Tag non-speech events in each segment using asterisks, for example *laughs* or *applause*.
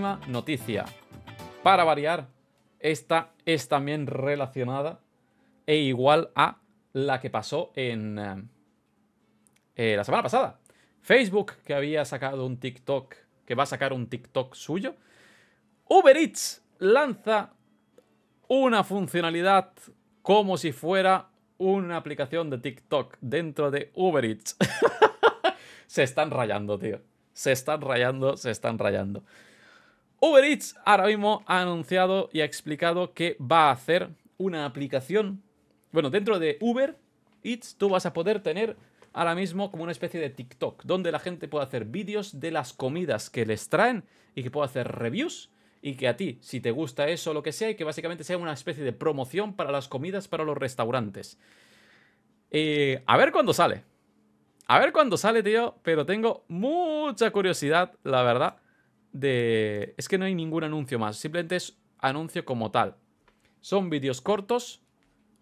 noticia. Para variar, esta es también relacionada e igual a la que pasó en eh, eh, la semana pasada. Facebook, que había sacado un TikTok, que va a sacar un TikTok suyo. Uber Eats lanza una funcionalidad como si fuera una aplicación de TikTok dentro de Uber Eats. *laughs* se están rayando, tío. Se están rayando, se están rayando. Uber Eats ahora mismo ha anunciado y ha explicado que va a hacer una aplicación. Bueno, dentro de Uber Eats tú vas a poder tener ahora mismo como una especie de TikTok, donde la gente puede hacer vídeos de las comidas que les traen y que puede hacer reviews y que a ti, si te gusta eso o lo que sea, y que básicamente sea una especie de promoción para las comidas para los restaurantes. Eh, a ver cuándo sale. A ver cuándo sale, tío, pero tengo mucha curiosidad, la verdad, de... Es que no hay ningún anuncio más, simplemente es anuncio como tal. Son vídeos cortos,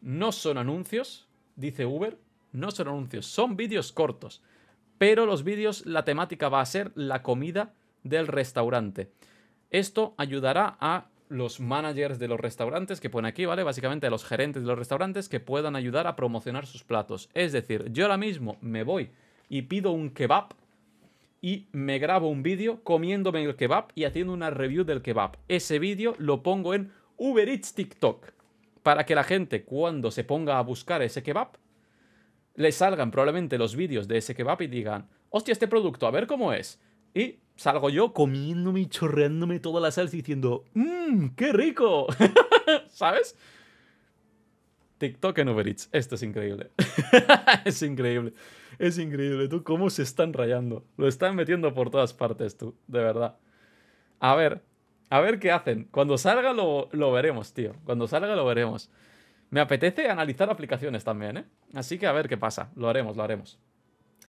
no son anuncios, dice Uber, no son anuncios, son vídeos cortos. Pero los vídeos, la temática va a ser la comida del restaurante. Esto ayudará a los managers de los restaurantes que ponen aquí, ¿vale? Básicamente a los gerentes de los restaurantes que puedan ayudar a promocionar sus platos. Es decir, yo ahora mismo me voy y pido un kebab y me grabo un vídeo comiéndome el kebab y haciendo una review del kebab. Ese vídeo lo pongo en Uber Eats TikTok para que la gente cuando se ponga a buscar ese kebab le salgan probablemente los vídeos de ese kebab y digan, hostia, este producto, a ver cómo es. Y salgo yo comiéndome y chorreándome toda la salsa diciendo, mmm, qué rico. *laughs* ¿Sabes? TikTok en Uber Eats. Esto es increíble. *laughs* es increíble. Es increíble. Tú, cómo se están rayando. Lo están metiendo por todas partes, tú. De verdad. A ver. A ver qué hacen. Cuando salga lo, lo veremos, tío. Cuando salga lo veremos. Me apetece analizar aplicaciones también, ¿eh? Así que a ver qué pasa. Lo haremos, lo haremos.